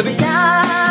You'll be sad.